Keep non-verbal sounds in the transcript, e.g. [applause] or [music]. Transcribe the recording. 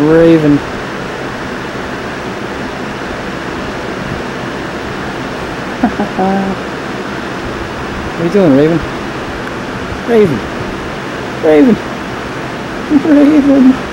Raven. [laughs] what are you doing, Raven? Raven. Raven. [laughs] Raven.